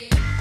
Yeah.